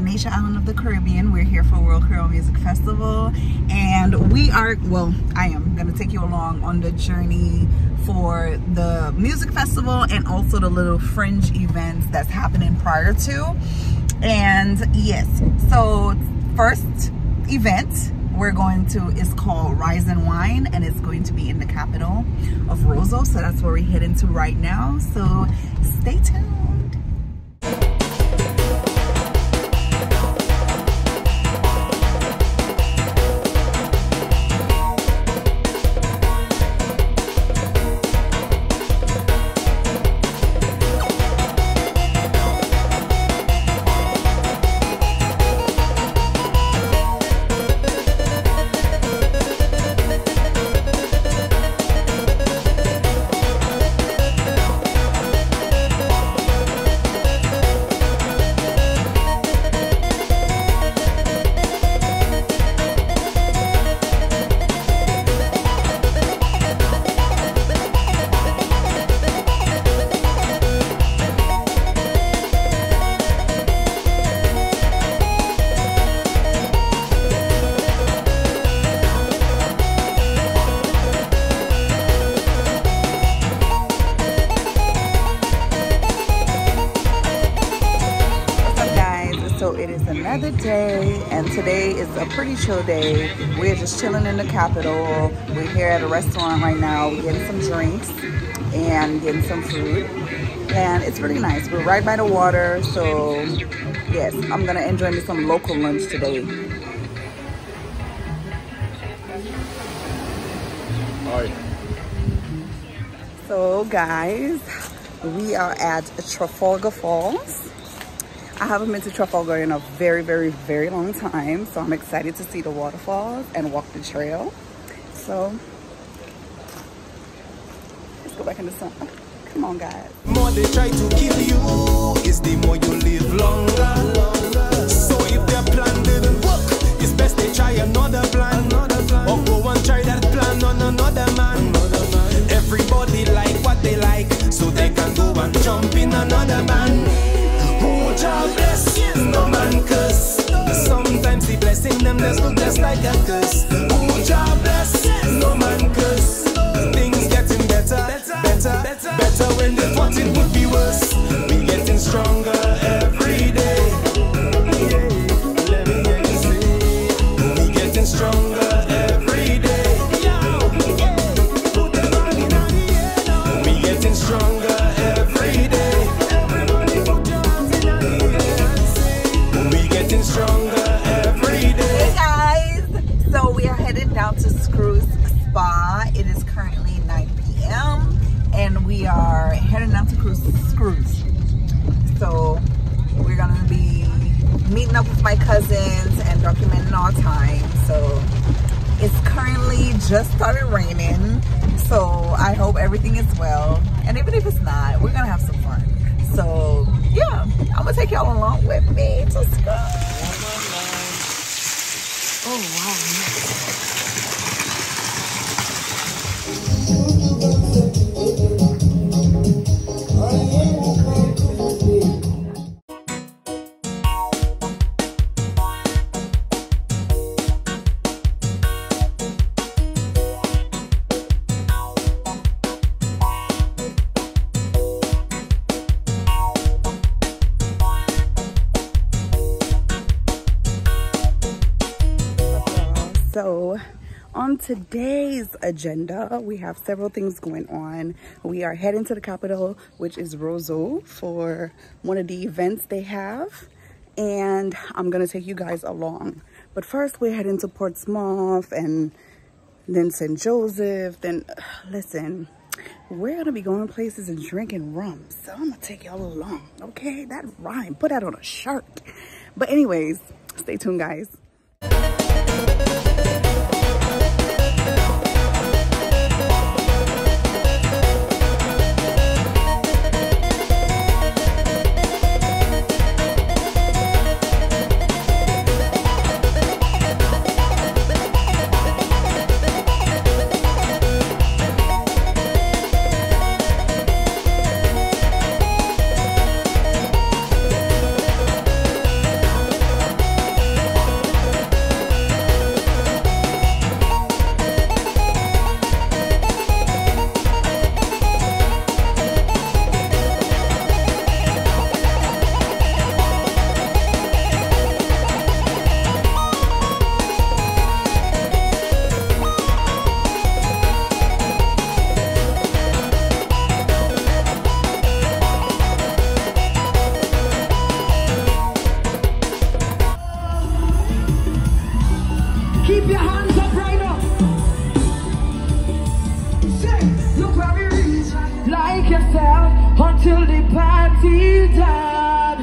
Nation island of the Caribbean. We're here for World Creole Music Festival and we are, well, I am gonna take you along on the journey for the music festival and also the little fringe events that's happening prior to. And yes, so first event we're going to is called Rize and Whine and it's going to be in the capital of Roseau. So that's where we're heading to right now. So stay tuned. Another day and today is a pretty chill day. We're just chilling in the capital. We're here at a restaurant right now we're getting some drinks and getting some food. And it's really nice. We're right by the water so yes i'm gonna enjoy me some local lunch today. Hi. so guys we are at trafalgar falls I haven't been to Trafalgar in a very, very, very long time. So I'm excited to see the waterfalls and walk the trail. So let's go back in the sun. Come on, guys. More they try to kill you is the more you live longer. So if their plan didn't work, it's best they try another plan. Or go and try that plan on another man. Everybody like what they like, so they can go and jump in another man. Jah bless, no man curse. Sometimes the blessing them just look just like a curse. Who Jah bless, no man curse. Things getting better, better, better, better when they thought it would be worse. Cousins and documenting our time. So it's currently just started raining. So I hope everything is well. And even if it's not, we're gonna have some fun. So yeah, I'm gonna take y'all along with me to school. Oh wow. Today's agenda, we have several things going on. We are heading to the capital, which is Roseau, for one of the events they have. And I'm going to take you guys along. But first, we're heading to Portsmouth and then St. Joseph. Then, listen, we're going to be going places and drinking rum. So I'm going to take y'all along, okay? That rhyme. Put that on a shirt. But anyways, stay tuned, guys. Until the party's done.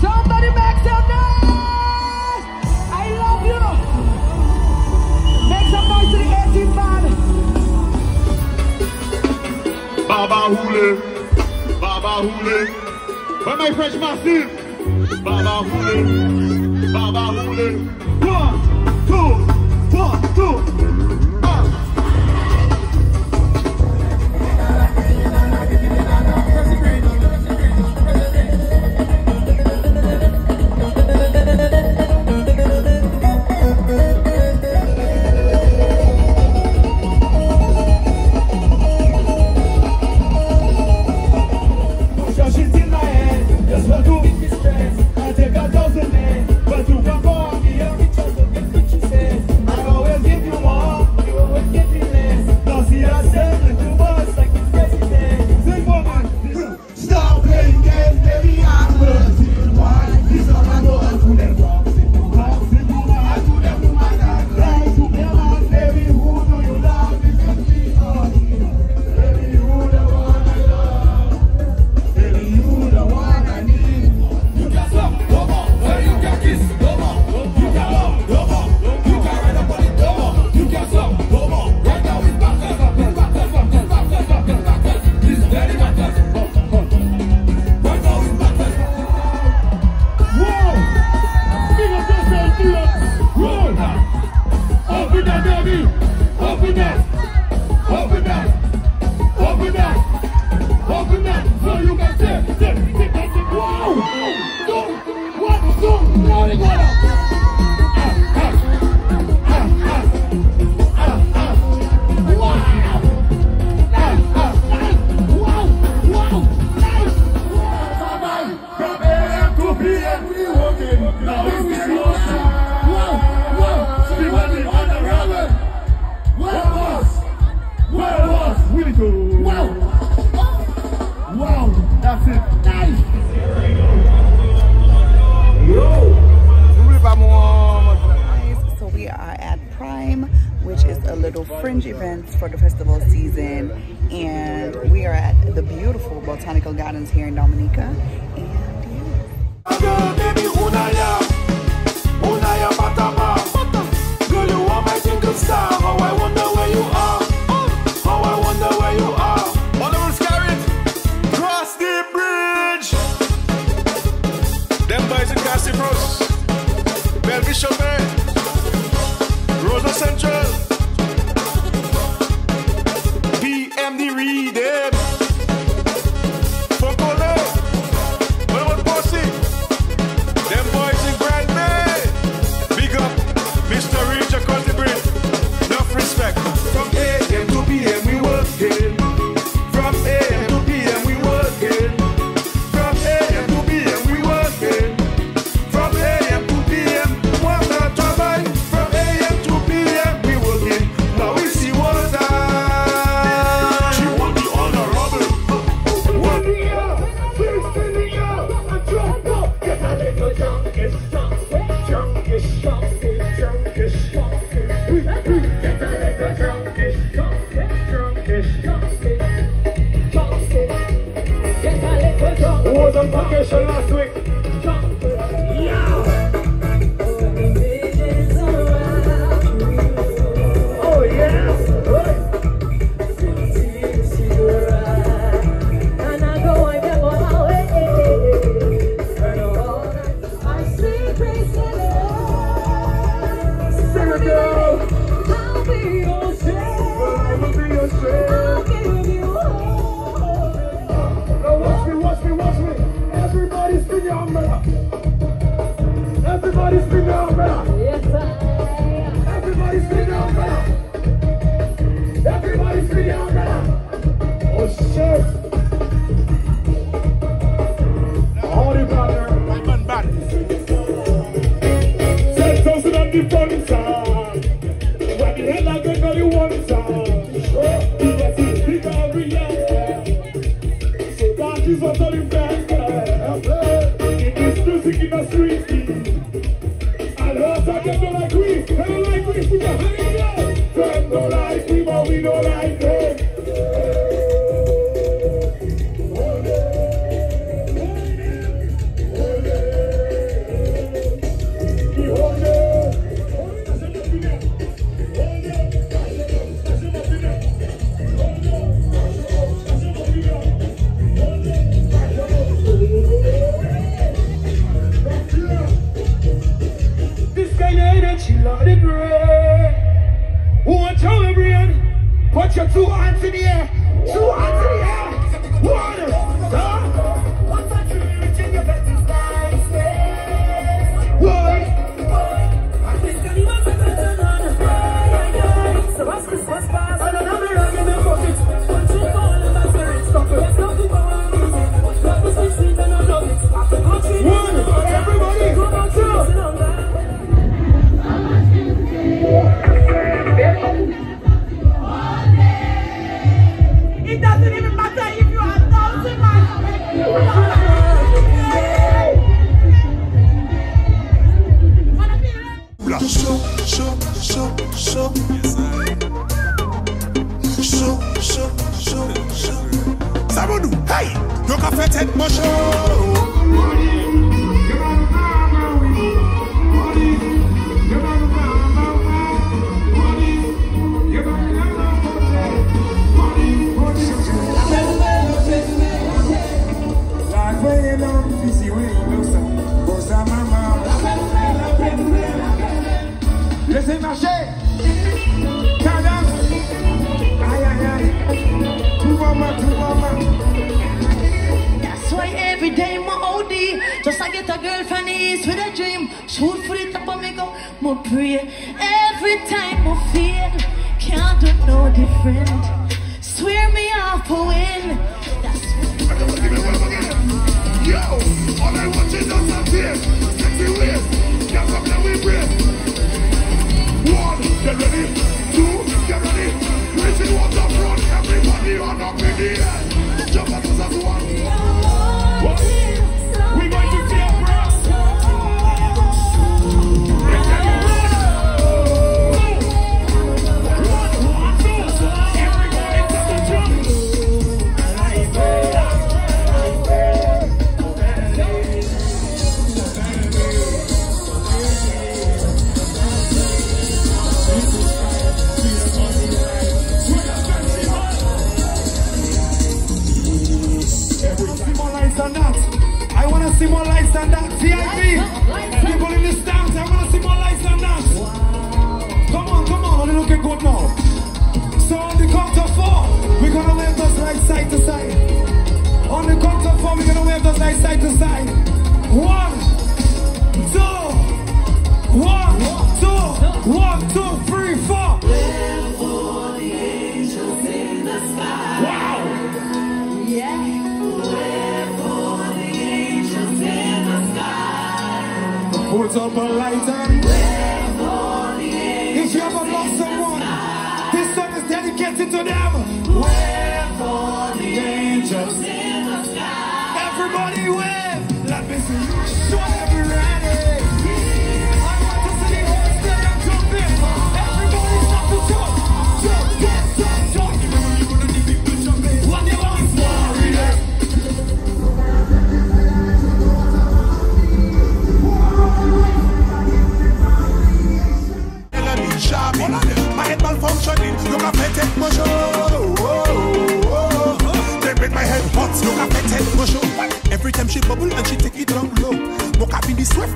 Somebody make some noise. I love you. Make some noise to the 18 man. Baba Hule, Baba Hule. Where my French massive? Baba Hule, Baba Hule. One, two, one, two. for the festival season. And we are at the beautiful Botanical Gardens here in Dominica. And yeah. Celebrate. Put your two hands in the air. Two hands in the air. One. Different lights side to side. One, two, one, two, one, two, three, four. Wow. yeah Put up a light and If you ever lost someone, this song is dedicated to them. Where for the angels Everybody wave. Let me see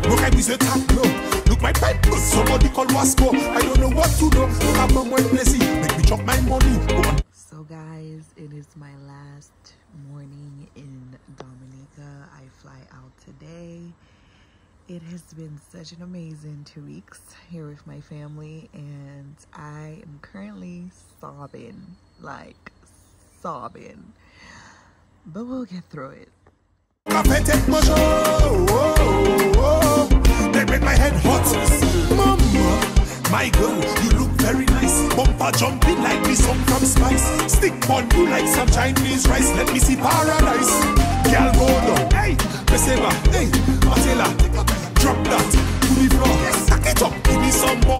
look at me the tap low. Look my pipe good, somebody call Wasco. I don't know what to do. Look at my boy Blessy, make me chop my money. So, guys, it is my last morning in Dominica. I fly out today. It has been such an amazing two weeks here with my family, and I am currently sobbing like sobbing. But we'll get through it. Make my head hot. Mama, my girl, you look very nice. Bumper jumping like the some from Spice. Stick on you like some Chinese rice. Let me see paradise. Girl, go down. Hey, Peseba. Hey, Matela. Drop that to the floor. Stack it up. Give me some more.